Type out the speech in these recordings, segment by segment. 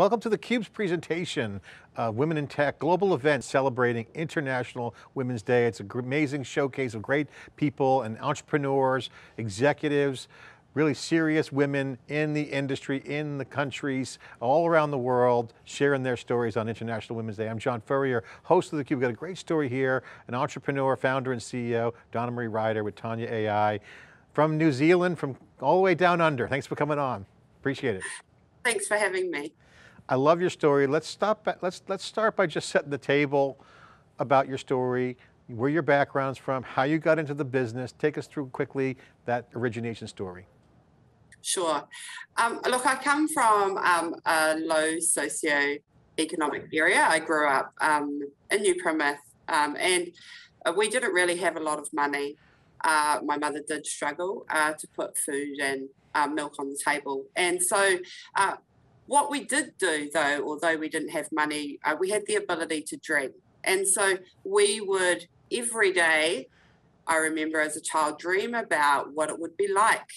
welcome to theCUBE's presentation, uh, Women in Tech, global event celebrating International Women's Day. It's an amazing showcase of great people and entrepreneurs, executives, really serious women in the industry, in the countries, all around the world, sharing their stories on International Women's Day. I'm John Furrier, host of theCUBE. We've got a great story here, an entrepreneur, founder and CEO, Donnamaree Ryder with Tania AI, from New Zealand, from all the way down under. Thanks for coming on, appreciate it. Thanks for having me. I love your story. Let's stop. let's let's start by just setting the table about your story, where your background's from, how you got into the business. Take us through quickly that origination story. Sure. Um, look, I come from um, a low socio-economic area. I grew up um, in New Plymouth, um, and uh, we didn't really have a lot of money. Uh, my mother did struggle uh, to put food and uh, milk on the table, and so. What we did do, though, although we didn't have money, uh, we had the ability to dream. And so we would every day I remember as a child dream about what it would be like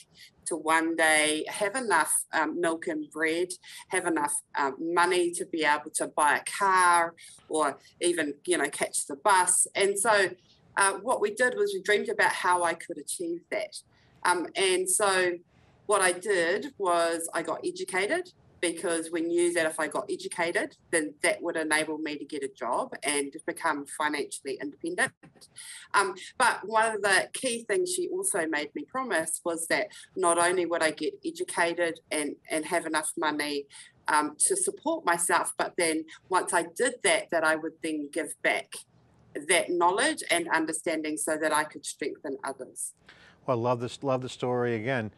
to one day have enough um, milk and bread, have enough um, money to be able to buy a car or even, you know, catch the bus. And so uh, what we did was we dreamed about how I could achieve that. Um, and so what I did was I got educated because we knew that if I got educated, then that would enable me to get a job and become financially independent. Um, but one of the key things she also made me promise was that not only would I get educated and, and have enough money um, to support myself, but then once I did that, that I would then give back that knowledge and understanding so that I could strengthen others. Well, I love this, love the story again.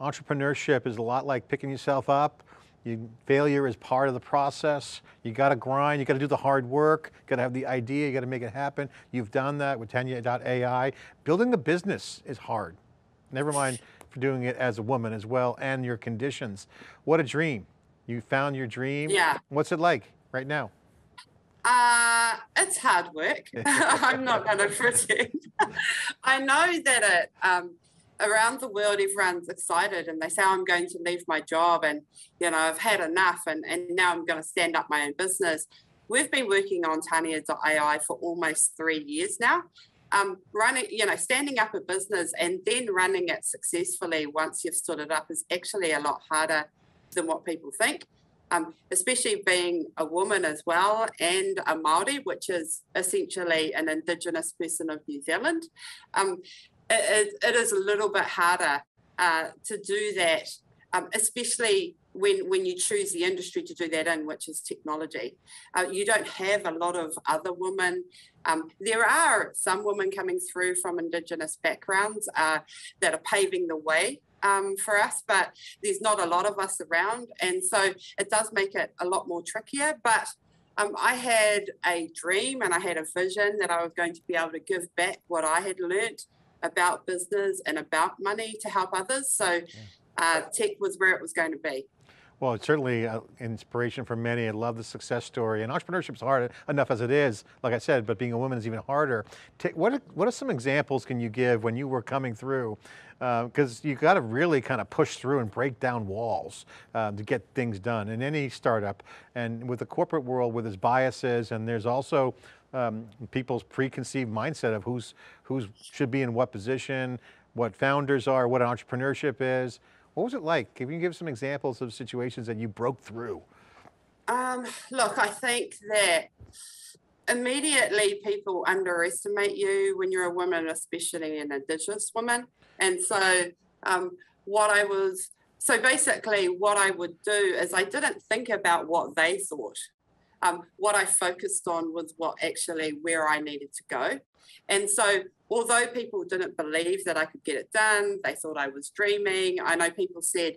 Entrepreneurship is a lot like picking yourself up, you, failure is part of the process. You got to grind, you got to do the hard work, got to have the idea, you got to make it happen. You've done that with Tania.ai. Building the business is hard. Never mind for doing it as a woman as well and your conditions. What a dream. You found your dream. Yeah. What's it like right now? Uh, it's hard work. I'm not going to pretend. I know that it, um, around the world, everyone's excited and they say, I'm going to leave my job and, you know, I've had enough and, and now I'm going to stand up my own business. We've been working on Tania.ai for almost three years now. Um, running, you know, standing up a business and then running it successfully once you've stood it up is actually a lot harder than what people think. Um, especially being a woman as well and a Maori, which is essentially an Indigenous person of New Zealand. Um, it, it is a little bit harder uh, to do that, um, especially when when you choose the industry to do that in, which is technology. Uh, you don't have a lot of other women. Um, there are some women coming through from Indigenous backgrounds uh, that are paving the way um, for us, but there's not a lot of us around, and so it does make it a lot more trickier. But um, I had a dream and I had a vision that I was going to be able to give back what I had learnt about business and about money to help others. So uh, tech was where it was going to be. Well, it's certainly an inspiration for many. I love the success story and entrepreneurship is hard enough as it is, like I said, but being a woman is even harder. What are, what are some examples can you give when you were coming through? Because uh, you got to really kind of push through and break down walls uh, to get things done in any startup. And with the corporate world with its biases and there's also um, people's preconceived mindset of who's, who's should be in what position, what founders are, what entrepreneurship is. What was it like? Can you give some examples of situations that you broke through? Um, look, I think that immediately people underestimate you when you're a woman, especially an Indigenous woman. And so, um, what I was so basically, what I would do is I didn't think about what they thought. Um, what I focused on was what actually where I needed to go. And so, although people didn't believe that I could get it done, they thought I was dreaming. I know people said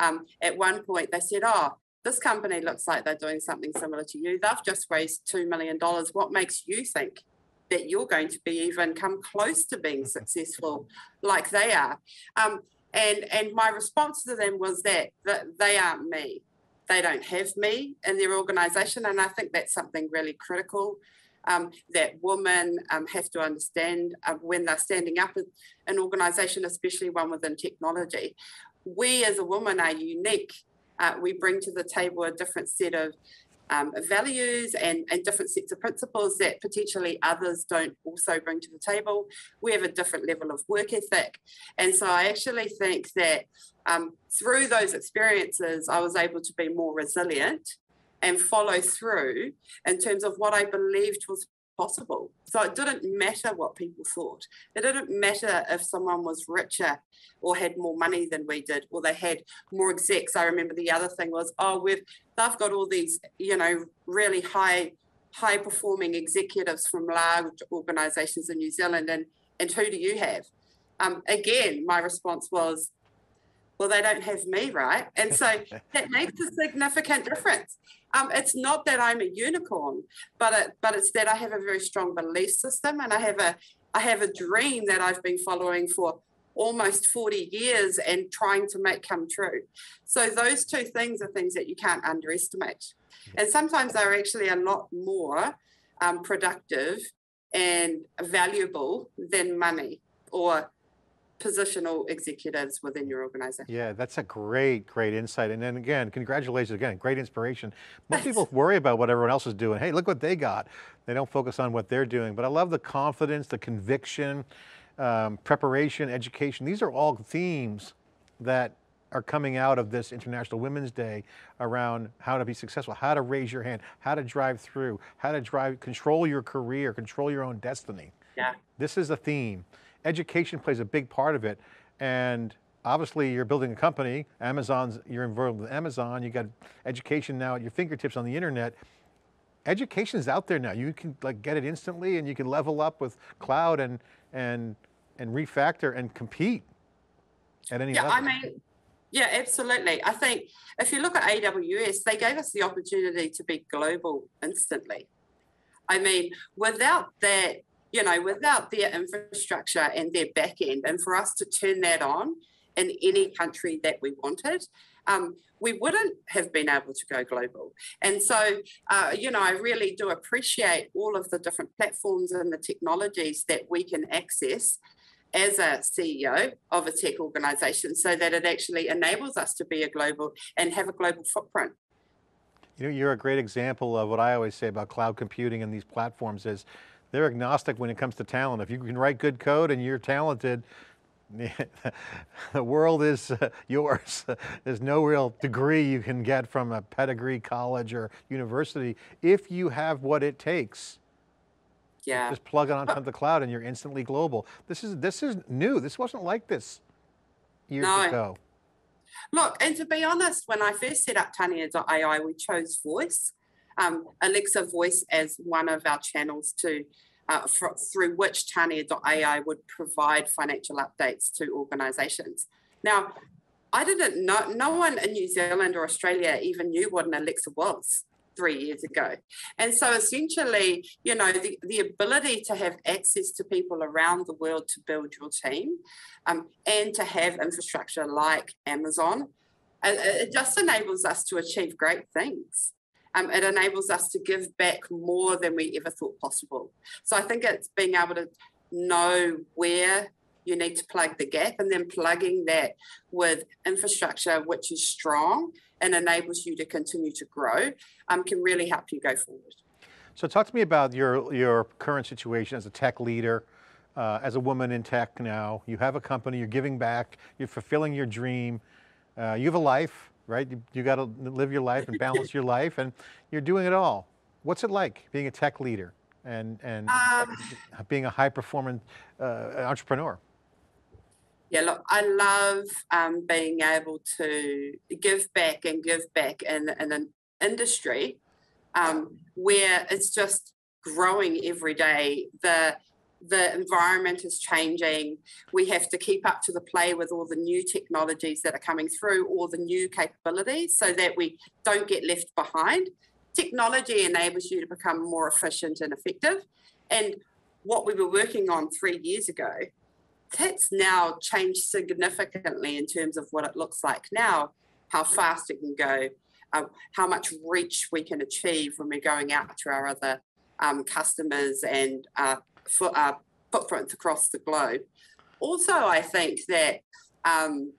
um, at one point, they said, Oh, this company looks like they're doing something similar to you. They've just raised $2 million. What makes you think that you're going to be even come close to being successful like they are? Um, and, and my response to them was that, that they aren't me they don't have me in their organisation, and I think that's something really critical um, that women um, have to understand uh, when they're standing up in an organisation, especially one within technology. We as a woman are unique Uh, we bring to the table a different set of um, values and, and different sets of principles that potentially others don't also bring to the table. We have a different level of work ethic. And so I actually think that um, through those experiences, I was able to be more resilient and follow through in terms of what I believed was possible. So it didn't matter what people thought. It didn't matter if someone was richer or had more money than we did, or they had more execs. I remember the other thing was, oh, we've they've got all these, you know, really high high performing executives from large organizations in New Zealand and and who do you have? Um, again, my response was, well, they don't have me, right? And so that makes a significant difference. Um, it's not that I'm a unicorn, but it, but it's that I have a very strong belief system and I have a I have a dream that I've been following for almost 40 years and trying to make come true. So those two things are things that you can't underestimate. And sometimes they're actually a lot more um, productive and valuable than money or positional executives within your organization. Yeah, that's a great, great insight. And then again, congratulations again, great inspiration. Most people worry about what everyone else is doing. Hey, look what they got. They don't focus on what they're doing. But I love the confidence, the conviction, um, preparation, education. These are all themes that are coming out of this International Women's Day around how to be successful, how to raise your hand, how to drive through, how to drive, control your career, control your own destiny. Yeah. This is a theme education plays a big part of it. And obviously you're building a company, Amazon's, you're involved with Amazon, you got education now at your fingertips on the internet. Education is out there now. You can like get it instantly and you can level up with cloud and, and, and refactor and compete at any yeah, level. I mean, yeah, absolutely. I think if you look at AWS, they gave us the opportunity to be global instantly. I mean, without that you know, without their infrastructure and their back end, and for us to turn that on in any country that we wanted, um, we wouldn't have been able to go global. And so, uh, you know, I really do appreciate all of the different platforms and the technologies that we can access as a CEO of a tech organization so that it actually enables us to be a global and have a global footprint. You know, you're a great example of what I always say about cloud computing and these platforms is they're agnostic when it comes to talent. If you can write good code and you're talented, the world is uh, yours. There's no real degree you can get from a pedigree college or university if you have what it takes. Yeah. Just plug it onto the cloud and you're instantly global. This is this is new. This wasn't like this years no. ago. Look, and to be honest, when I first set up Tania.ai, we chose voice um, Alexa Voice as one of our channels to uh, for, through which Tania.ai would provide financial updates to organisations. Now, I didn't know, no one in New Zealand or Australia even knew what an Alexa was three years ago. And so essentially, you know, the, the ability to have access to people around the world to build your team um, and to have infrastructure like Amazon, uh, it just enables us to achieve great things um, it enables us to give back more than we ever thought possible. So I think it's being able to know where you need to plug the gap and then plugging that with infrastructure which is strong and enables you to continue to grow um, can really help you go forward. So talk to me about your, your current situation as a tech leader, uh, as a woman in tech now. You have a company, you're giving back, you're fulfilling your dream, uh, you have a life, right? You, you got to live your life and balance your life and you're doing it all. What's it like being a tech leader and, and um, being a high performing uh, entrepreneur? Yeah, look, I love um, being able to give back and give back in, in an industry um, where it's just growing every day. The the environment is changing. We have to keep up to the play with all the new technologies that are coming through, all the new capabilities, so that we don't get left behind. Technology enables you to become more efficient and effective. And what we were working on three years ago, that's now changed significantly in terms of what it looks like now, how fast it can go, uh, how much reach we can achieve when we're going out to our other um, customers and uh, for, uh, footprints across the globe. Also, I think that um,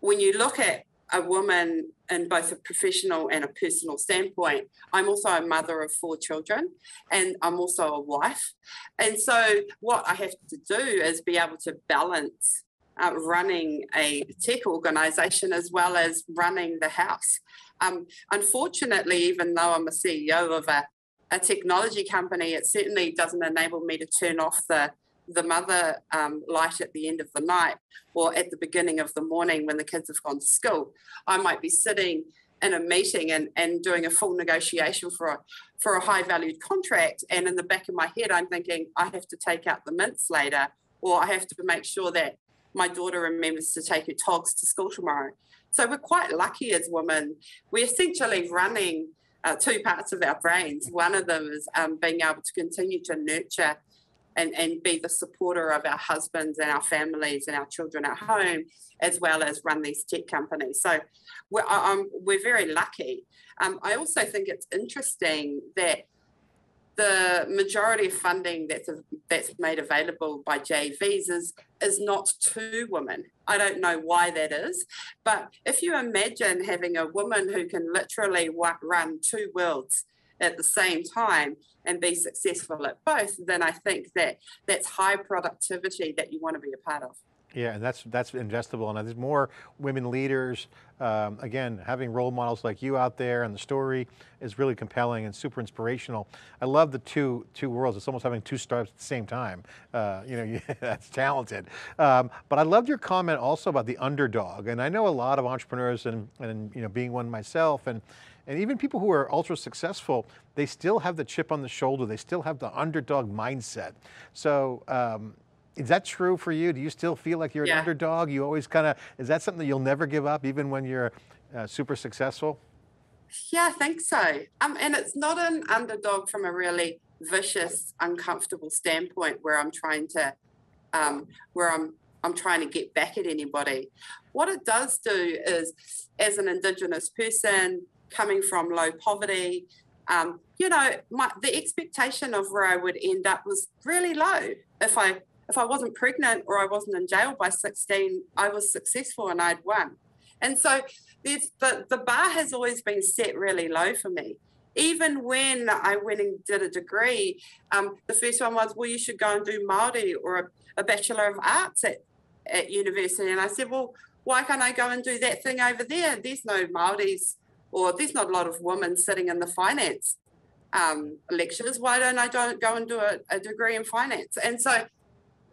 when you look at a woman in both a professional and a personal standpoint. I'm also a mother of four children and I'm also a wife. And so, what I have to do is be able to balance uh, running a tech organization as well as running the house. Um, unfortunately, even though I'm a CEO of a, a technology company, it certainly doesn't enable me to turn off the the mother um, light at the end of the night or at the beginning of the morning when the kids have gone to school. I might be sitting in a meeting and, and doing a full negotiation for a for a high valued contract and in the back of my head I'm thinking I have to take out the mints later or I have to make sure that my daughter remembers to take her togs to school tomorrow. So we're quite lucky as women. We're essentially running uh, two parts of our brains. One of them is um, being able to continue to nurture and, and be the supporter of our husbands and our families and our children at home, as well as run these tech companies. So we're, um, we're very lucky. Um, I also think it's interesting that the majority of funding that's that's made available by JVs is is not to women. I don't know why that is, but if you imagine having a woman who can literally run two worlds at the same time and be successful at both, then I think that that's high productivity that you want to be a part of. Yeah, and that's that's investable, and there's more women leaders. Um, again, having role models like you out there, and the story is really compelling and super inspirational. I love the two two worlds. It's almost having two stars at the same time. Uh, you know, that's talented. Um, but I loved your comment also about the underdog, and I know a lot of entrepreneurs, and and you know, being one myself, and and even people who are ultra successful, they still have the chip on the shoulder. They still have the underdog mindset. So um, is that true for you? Do you still feel like you're yeah. an underdog? You always kind of, is that something that you'll never give up even when you're uh, super successful? Yeah, I think so. Um, and it's not an underdog from a really vicious, uncomfortable standpoint where I'm trying to, um, where I'm I'm trying to get back at anybody. What it does do is, as an Indigenous person, coming from low poverty. Um, you know, my, the expectation of where I would end up was really low. If I if I wasn't pregnant or I wasn't in jail by 16, I was successful and I'd won. And so the, the bar has always been set really low for me. Even when I went and did a degree, um, the first one was, well, you should go and do Māori or a, a Bachelor of Arts at, at university. And I said, well, why can't I go and do that thing over there? There's no Māoris or there's not a lot of women sitting in the finance um, lectures. Why don't I don't go and do a, a degree in finance? And so,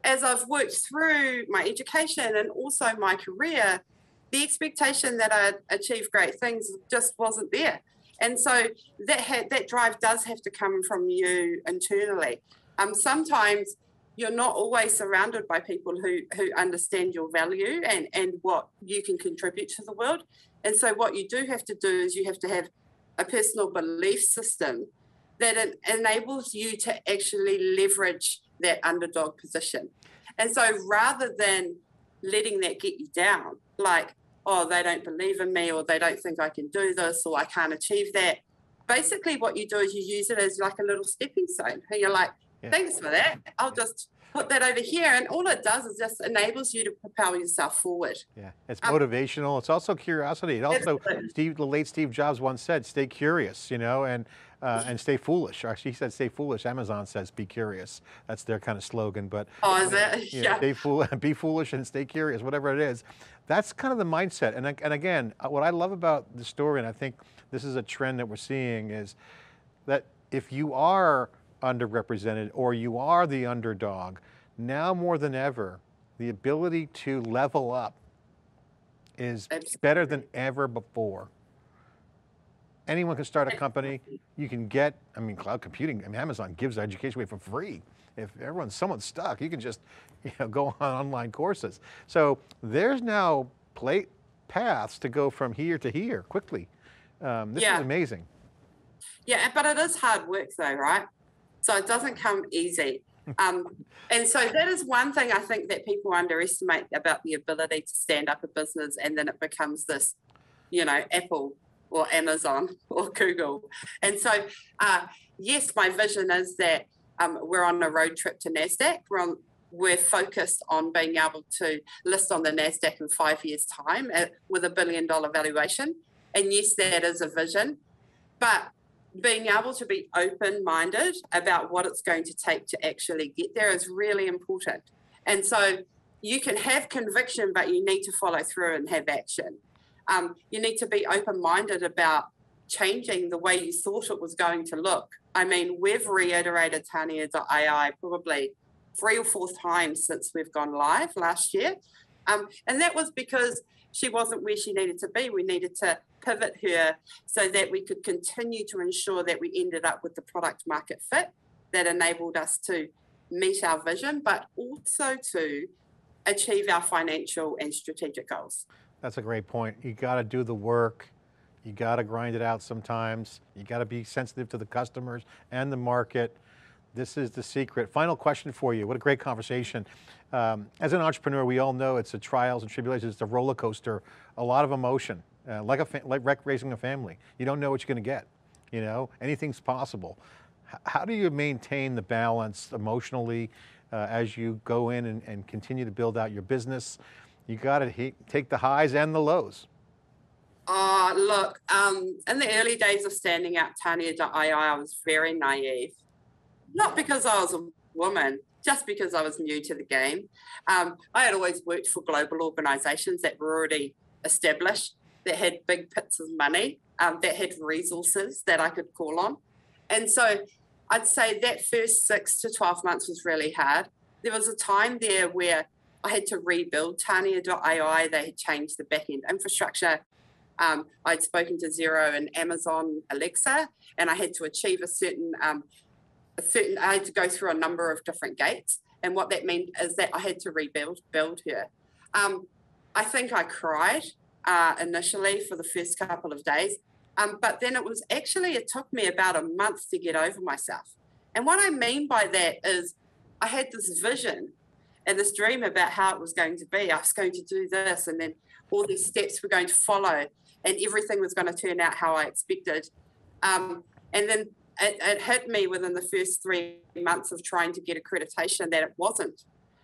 as I've worked through my education and also my career, the expectation that I'd achieve great things just wasn't there. And so that ha- that drive does have to come from you internally. Um, sometimes you're not always surrounded by people who who understand your value and and what you can contribute to the world. And so, what you do have to do is you have to have a personal belief system that enables you to actually leverage that underdog position. And so, rather than letting that get you down, like, oh, they don't believe in me, or they don't think I can do this, or I can't achieve that. Basically, what you do is you use it as like a little stepping stone. And you're like, yeah. thanks for that. I'll just put that over here. And all it does is just enables you to propel yourself forward. Yeah, it's um, motivational. It's also curiosity. It also, Steve, the late Steve Jobs once said, stay curious, you know, and uh, and stay foolish. Actually, he said, "Stay foolish." Amazon says, "Be curious." That's their kind of slogan. But oh, is it? You know, yeah. Stay fool, be foolish, and stay curious. Whatever it is, that's kind of the mindset. And and again, uh, what I love about the story, and I think this is a trend that we're seeing, is that if you are underrepresented or you are the underdog, now more than ever, the ability to level up is Absolutely. better than ever before. Anyone can start a company. You can get, I mean, cloud computing, I mean, Amazon gives education away for free. If everyone's, someone's stuck, you can just you know, go on online courses. So there's now play, paths to go from here to here quickly. Um, this yeah. is amazing. Yeah, but it is hard work though, right? So it doesn't come easy. Um, and so that is one thing I think that people underestimate about the ability to stand up a business and then it becomes this, you know, Apple or Amazon or Google. And so, uh, yes, my vision is that um, we're on a road trip to NASDAQ. We're on we're focused on being able to list on the NASDAQ in five years' time at, with a billion dollar valuation. And yes, that is a vision, but being able to be open minded about what it's going to take to actually get there is really important. And so you can have conviction, but you need to follow through and have action. Um, you need to be open minded about changing the way you thought it was going to look. I mean, we've reiterated Tania.ai probably three or four times since we've gone live last year. Um, and that was because she wasn't where she needed to be. We needed to pivot her so that we could continue to ensure that we ended up with the product market fit that enabled us to meet our vision, but also to achieve our financial and strategic goals. That's a great point. You got to do the work. You got to grind it out sometimes. You got to be sensitive to the customers and the market. This is the secret. Final question for you. What a great conversation. Um, as an entrepreneur, we all know it's the trials and tribulations, it's a roller coaster, a lot of emotion, uh, like, a like raising a family. You don't know what you're going to get. You know, anything's possible. H how do you maintain the balance emotionally uh, as you go in and, and, continue to build out your business? You got to take the highs and the lows. Oh, look, um, in the early days of standing out Tania.ai, I was very naive not because I was a woman, just because I was new to the game. Um, I had always worked for global organizations that were already established, that had big pits of money, um, that had resources that I could call on. And so I'd say that first six to 12 months was really hard. There was a time there where I had to rebuild Tania.ai. They had changed the back end infrastructure. Um, I'd spoken to Xero and Amazon Alexa, and I had to achieve a certain um, certain I had to go through a number of different gates. And what that meant is that I had to rebuild build her. Um, I think I cried uh, initially for the first couple of days. Um, but then it was actually, it took me about a month to get over myself. And what I mean by that is I had this vision and this dream about how it was going to be. I was going to do this, and then all these steps were going to follow, and everything was going to turn out how I expected. Um, and then it, it hit me within the first three months of trying to get accreditation that it wasn't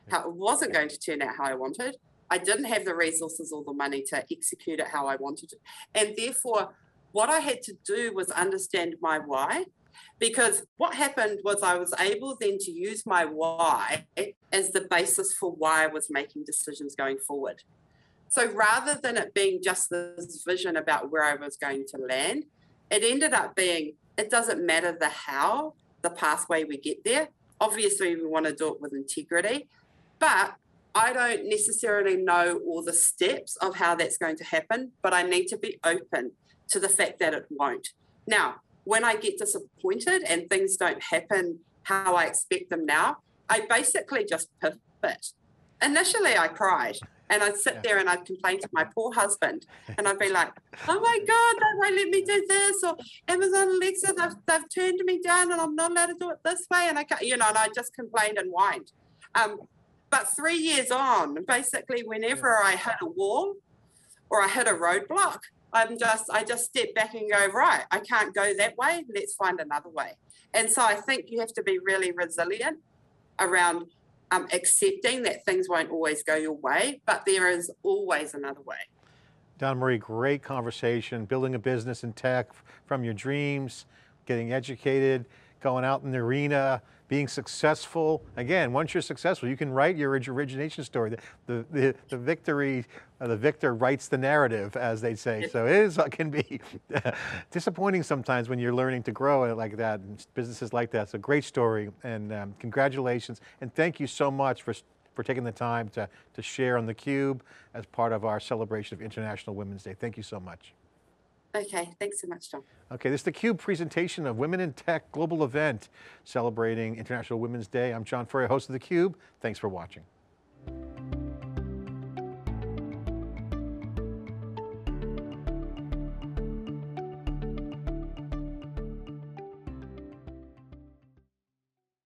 how it wasn't going to turn out how I wanted. I didn't have the resources or the money to execute it how I wanted it. And therefore, what I had to do was understand my why. Because what happened was I was able then to use my why as the basis for why I was making decisions going forward. So rather than it being just this vision about where I was going to land, it ended up being it doesn't matter the how, the pathway we get there. Obviously, we want to do it with integrity, but I don't necessarily know all the steps of how that's going to happen, but I need to be open to the fact that it won't. Now, when I get disappointed and things don't happen how I expect them now, I basically just pivot. Initially, I cried. And I'd sit yeah. there and I'd complain to my poor husband. And I'd be like, oh my God, they won't let me do this. Or Amazon Alexa, they've, they've turned me down and I'm not allowed to do it this way. And I can't, you know, and I just complained and whined. Um, but three years on, basically, whenever I hit a wall or I hit a roadblock, I'm just, I just step back and go, right, I can't go that way. Let's find another way. And so I think you have to be really resilient around um, accepting that things won't always go your way, but there is always another way. Donnamaree, great conversation, building a business in tech from your dreams, getting educated, going out in the arena, being successful. Again, once you're successful, you can write your origination story. The, the, the, victory, uh, the victor writes the narrative, as they say. So it is, it can be disappointing sometimes when you're learning to grow like that, and businesses like that. It's a great story, and um, congratulations. And thank you so much for, for taking the time to, to share on theCUBE as part of our celebration of International Women's Day. Thank you so much. Okay, thanks so much, John. Okay, this is theCUBE presentation of Women in Tech global event celebrating International Women's Day. I'm John Furrier, host of theCUBE. Thanks for watching.